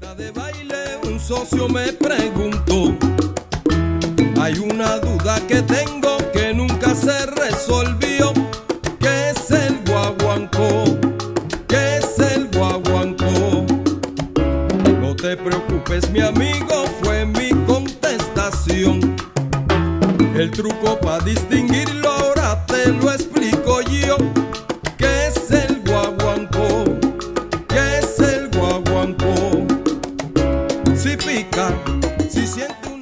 de baile un socio me preguntó, hay una duda que tengo que nunca se resolvió, ¿qué es el guaguancó? ¿Qué es el guaguancó? No te preocupes mi amigo, fue mi contestación. El truco para distinguirlo si pica, si siente